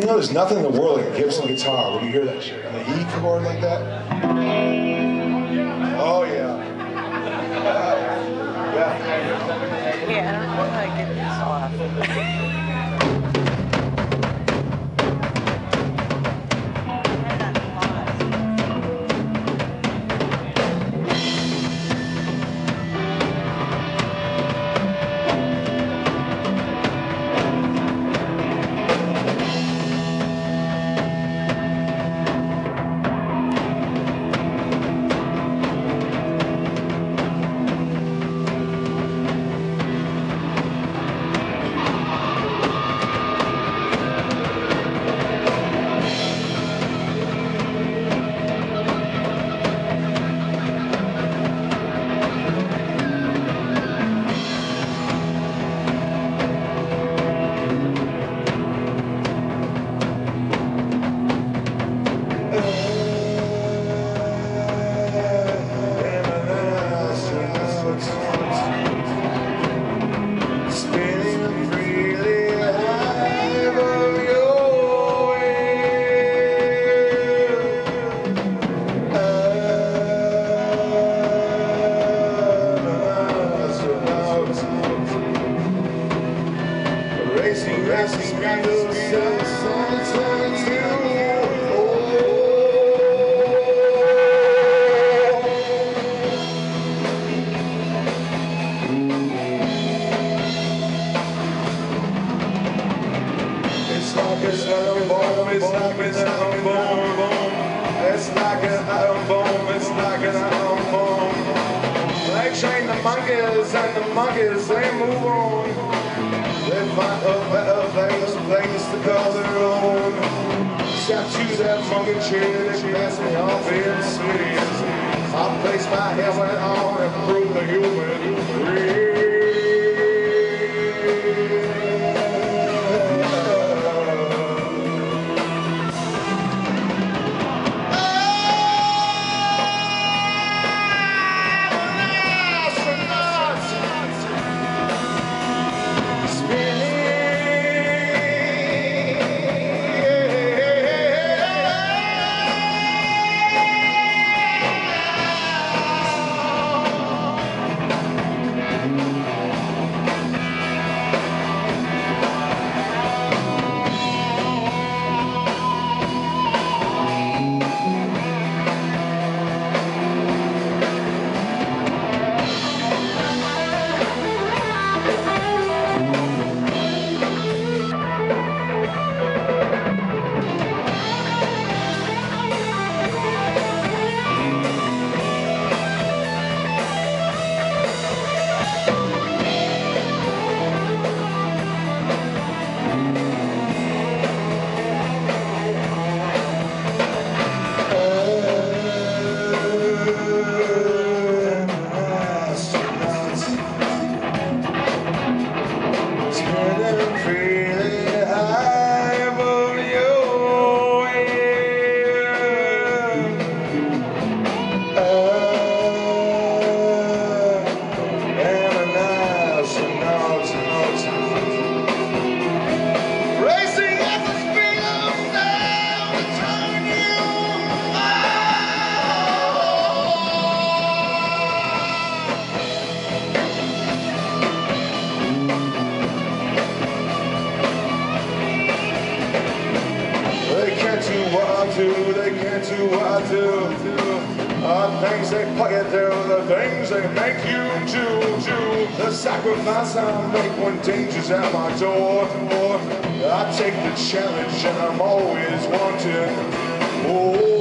you know there's nothing in the world like a Gibson guitar when you hear that shit on the E chord like that? Oh yeah. yeah. Yeah, I don't know how to get this monkeys and the muggers, they move on. They find a better place, a place to call their own. Shot to that monkey tree, they pass me off in cities. I place my helmet on and prove the human Racing things they put you through, the things they make you do, do. The sacrifice I make when danger's at my door. I take the challenge and I'm always wanting door,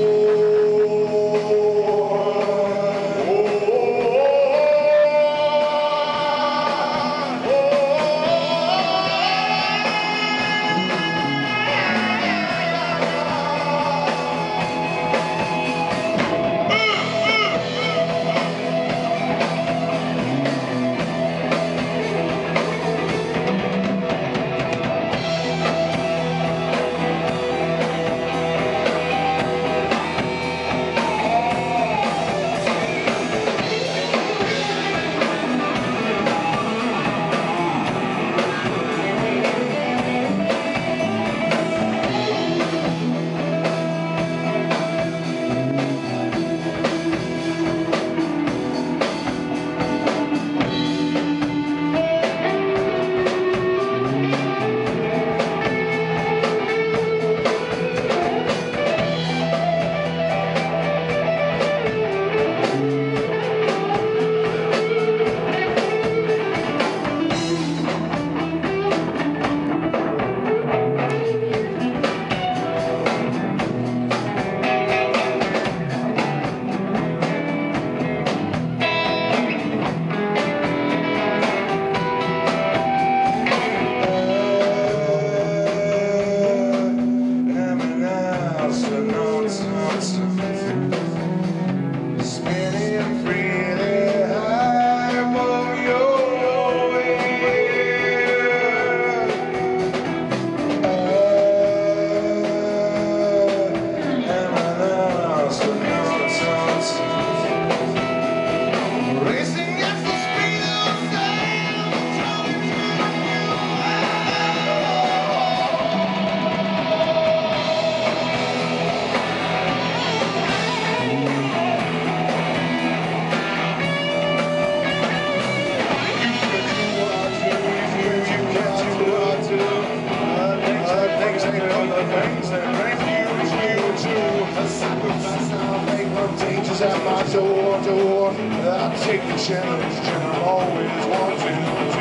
Challenge and I always want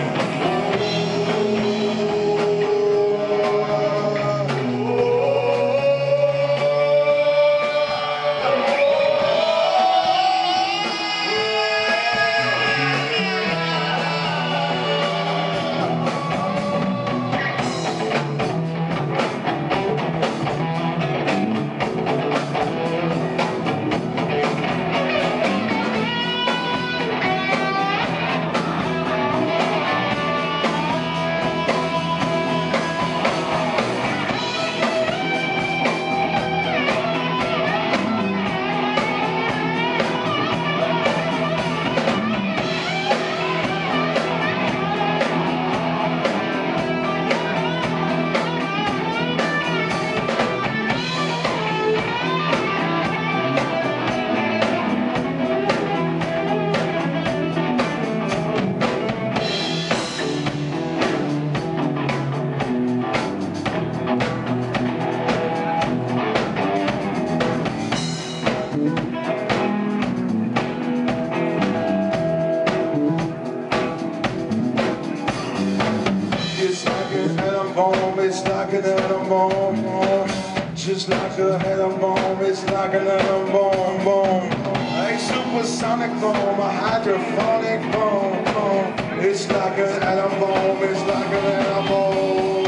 Like an atom bomb, it's like an atom bomb. Just like a atom bomb, it's like an atom bomb, bomb. A supersonic bomb, a hydrophonic bomb, bomb. It's like an atom bomb, it's like an atom